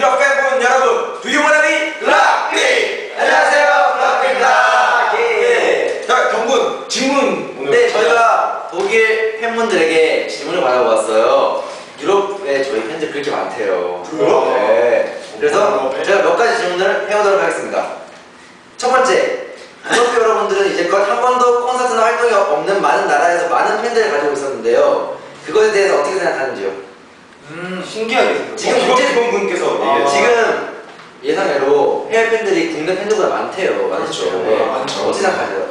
유럽 팬분 여러분, Do you wanna be 블락비? 안녕하세요, 블락비입니다. 예. 자, 경군 질문 오늘. 네, 저희가 독일 팬분들에게 질문을 받아보았어요. 유럽에 저희 팬들 그렇게 많대요. 그래요? 네. 그래서 유럽에? 제가 몇 가지 질문을 해보도록 하겠습니다. 첫 번째, 유럽 여러분들은 이제껏 한 번도 콘서트나 활동이 없는 많은 나라에서 많은 팬들을 가지고 있었는데요. 그것에 대해서 어떻게 생각하는지요? 음, 신기하게 지금 지금 문제- 기본 분께서 아. 지금 예상외로 해외 팬들이 국내 팬들보다 많대요. 많죠. 많죠. 네. 많죠. 어떻게 생각하세요?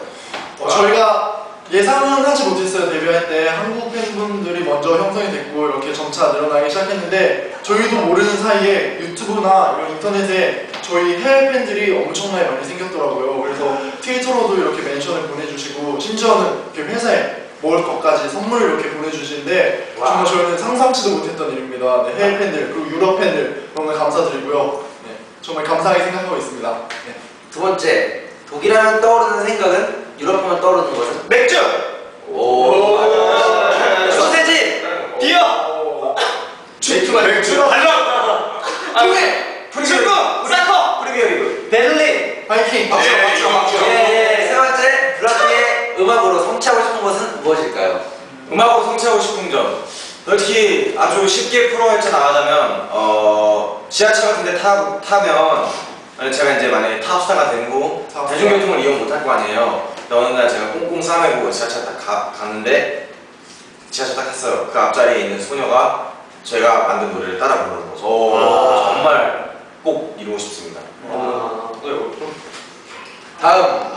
어, 저희가 예상은 하지 못했어요 데뷔할 때 한국 팬분들이 먼저 형성이 됐고 이렇게 점차 늘어나기 시작했는데 저희도 모르는 사이에 유튜브나 이런 인터넷에 저희 해외 팬들이 엄청나게 많이 생겼더라고요 그래서 트위터로도 이렇게 멘션을 보내주시고 심지어는 이렇게 회사에 먹을 것까지 선물을 이렇게 보내주시는데 와. 정말 저희는 상상치도 못했던 일입니다 네, 해외 팬들 그리고 유럽 팬들 너무 감사드리고요 네, 정말 감사하게 생각하고 있습니다 네. 두 번째, 독일하면 떠오르는 생각은 유럽 하면 떠오르는 것은? 맥주! 오, 맞아요. 소세지! 비어! 맥주가 맥주! 달라! 풍해! 축구! 사커! 프리미어리그 베를린! 파이팅! 박수, 네. 박수, 박수. 예, 세 번째, 블라디의 음악으로 성취하고 싶은 것은 무엇일까요? 음악으로 성취하고 싶은 점. 솔직히 아주 쉽게 풀어헤쳐 나가자면 어, 지하철 같은 데 타, 타면 제가 이제 만약에 탑스타가 되고. 대중교통을 이용 못할 거 아니에요. 근데 어느 날 제가 꽁꽁 싸매고 지하철 딱 가, 갔는데 지하철 딱 탔어요. 그 앞자리에 있는 소녀가 제가 만든 노래를 따라 부르는 거죠 아. 정말 꼭 이루고 싶습니다. 아, 다음,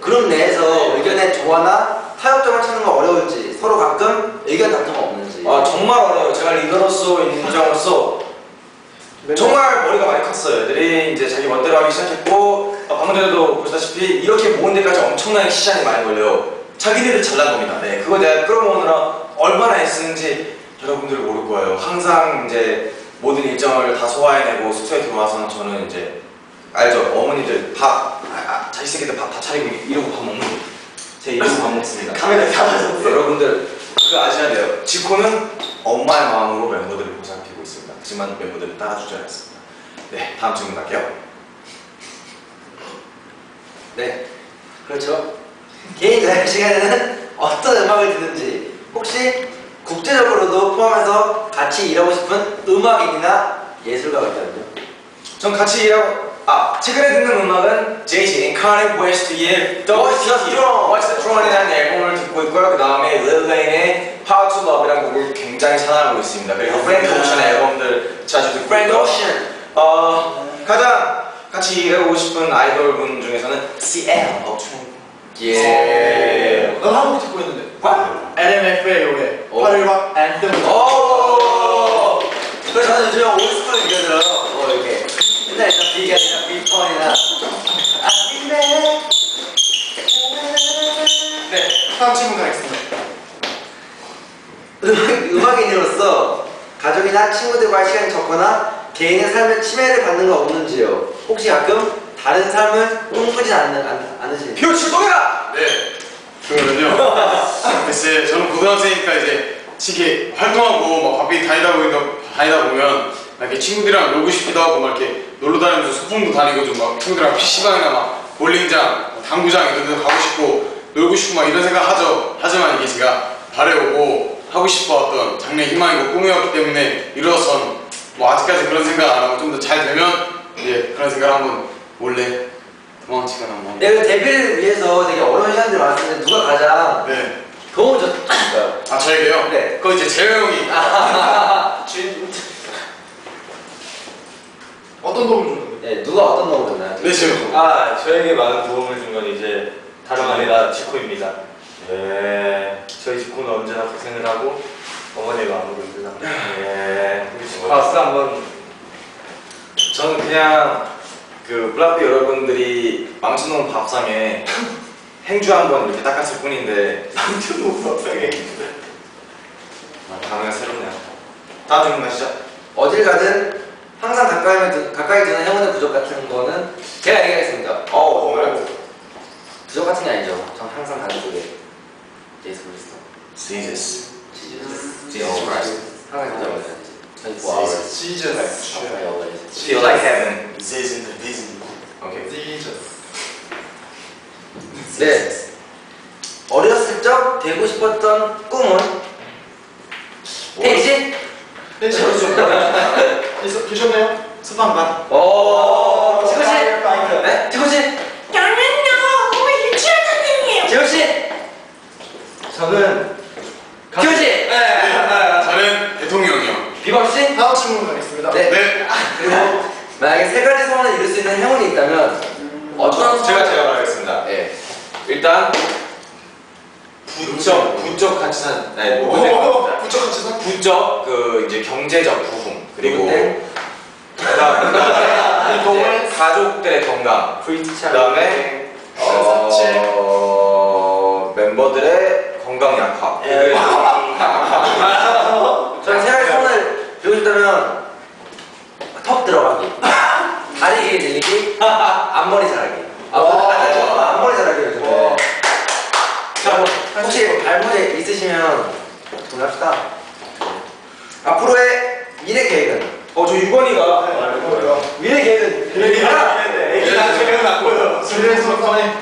그룹 내에서 의견의 조화나 타협점을 찾는 건 어려울지 서로 가끔 의견 다툼 없는지 아 정말 어려워요 제가 리더로서 인정으로서 정말 머리가 많이 컸어요. 애들이 이제 자기 멋대로 하기 시작했고 어, 방금 전에도 보시다시피 이렇게 모은 데까지 엄청나게 시간이 많이 걸려요. 자기네들 잘난 겁니다. 네, 그거 내가 끌어모으느라 얼마나 애쓰는지 여러분들 모를 거예요. 항상 이제 모든 일정을 다 소화해내고 숙소에 들어와서는 저는 이제 알죠. 어머니들 밥, 아, 아, 자기 새끼들 밥 다 차리고 이러고 밥 먹는 거예요. 제 이러고 밥 먹습니다. 카메라 잡아줬어. 여러분들 그거 아셔야 돼요. 지코는 엄마의 마음으로 멤버들을 보살피고 있습니다. 하지만 멤버들을 따라주지 않았습니다. 네, 다음 질문 갈게요. 네, 그렇죠. 개인 저녁 시간에는 어떤 음악을 듣는지 혹시 국제적으로도 포함해서 같이 일하고 싶은 음악인이나 예술가가 있다면요? 전 같이 일하고 아 최근에 듣는 음악은 칸예 웨스트의 Watch the Throne? Watch the Throne이라는 앨범을 듣고 있고요. 그 다음에 릴 웨인의 How to Love이라는 곡을 굉장히 사랑하고 있습니다. 그리고 프랭크 오션의 앨범들 자주 듣고 Frank. Ocean. 어 가장 같이 일하고 싶은 아이돌 분 중에서는 CL 업충 예. 난 한국 듣고 있는데 LMFAO의 오. 파리박 앤템 오. 그래서 저는 요즘 올스타 얘기 들어요. 뭐 이렇게 옛날 일단 비기아나 비펀이나 아닌데. 네 다음 질문 가겠습니다 음악, 음악인으로서 가족이나 친구들과의 시간이 적거나 개인의 삶에 침해를 받는 거 없는지요? 혹시 가끔 다른 삶을 꿈꾸지 않는, 않, 않으시는 표 출동해라! 네. 그러면요. 글쎄, 저는 고등학생이니까 이제 시계 활동하고 막 바삐 다니다 보면 다니다 보면 막 이렇게 친구들이랑 놀고 싶기도 하고 막 이렇게 놀러 다니면서 소풍도 다니고 좀 막 친구들이랑 PC방이나 막 볼링장, 당구장 이런 데 가고 싶고 놀고 싶고 막 이런 생각 하죠. 하지만 이게 제가 바래오고 하고 싶어왔던 장래 희망이고 꿈이었기 때문에 이루어선 뭐 아직까지 그런 생각 안 하고 좀 더 잘 되면 이제 그런 생각을 한번 몰래 도망치거나 뭐. 내가 데뷔를 위해서 되게 어려운 시간들이 많았을 텐데 누가 가장 네. 도움을 줬을까요? 아 저에게요? 네. 그거 이제 재호 형이 어떤 도움을 줬는데 네, 누가 어떤 도움을 줬나요? 네 재호 아, 저에게 많은 도움을 준 건 이제 다름 아니라 지코입니다. 예, 저희 지코는 언제나 고생을 하고 어머니의 마음으로 일을 합니다. 예, 우리 지코 박수 한번. 저는 그냥 그 블라비 여러분들이 망쳐놓은 밥상에 행주 한 번 이렇게 닦았을 뿐인데 남편도 밥상에. 아, 감회가 새롭네요. 다음 질문 가시죠. 어딜 가든 항상 가까이, 두, 가까이 두는 행운의 부족 같은 거는 제가 얘기하겠습니다. 어, 정말? 부족 같은 게 아니죠. 전 항상 가는 쪽에 예수 Jesus. 지저스. Jesus Christ. 좋아하고 Jesus. Feel like heaven. This is the Disney. 오케이. Jesus. 네. 어렸을 적 되고 싶었던 꿈은? 네, 지금 있어 계셨네요? 수방관. 오, 지호 씨. 네, 지호 씨. 지호 씨. 저는 지호 씨. 네. 저는 대통령이요. 비밥 씨. 다음 질문 가겠습니다. 네. 네. 그리고 만약에 세 가지 소원을 이룰 수 있는 행운이 있다면 어떤 제가? 제가 말하겠습니다. 네. 일단 부쩍 부쩍 같이 산. 네, 오? 부쩍 같이 산. 부쩍 그 이제 경제적 부흥 그리고? 그다음-. 이제 가족들의 건강 그다음에. 어, 멤버들의 건강 약화 저는 세 가지 소원을 이루고 싶다면 턱 들어가기, 늘리기, 앞머리 자라기. 아, 와. 아, 저 앞머리 자라기 요즘에. 와. 자, 혹시 발모제 있으시면 동의합시다. 앞으로의 미래 계획은? 어 저 유건이가 뭐예요? 미래 계획은? 미래 하나! 애기 나중에는 낳고요 그래서 선에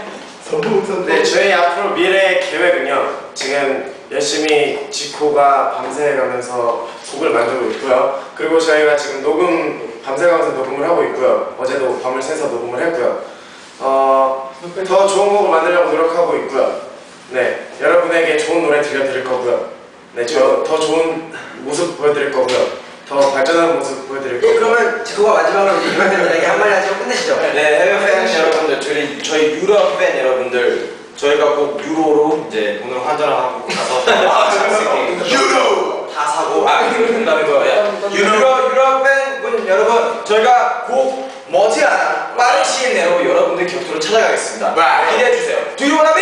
선봉선. 네, 저희 앞으로 미래 계획은요. 지금 열심히 지코가 밤새 가면서 곡을 만들고 있고요. 그리고 저희가 지금 녹음 밤새가면서 녹음을 하고 있고요. 어제도 밤을 새서 녹음을 했고요. 어, 더 좋은 곡을 만들려고 노력하고 있고요. 네, 여러분에게 좋은 노래 들려드릴 거고요. 네, 저 더 좋은 모습 보여드릴 거고요. 더 발전하는 모습 보여드릴 예, 거고요. 그러면 지코가 마지막으로 이제 유명 팬들에게 한마디 하시고 끝내시죠. 네 해외 팬 여러분들 저희 저희 유럽 팬 여러분들 저희가 꼭 유로로 이제 돈을 환전하고 가서 유로 다 사고 아 농담인 거예요 유럽 유럽 여러분 저희가 곧 머지않아 빠른 시일 내로 여러분들 곁으로 찾아가겠습니다. 기대해 주세요. Do you wanna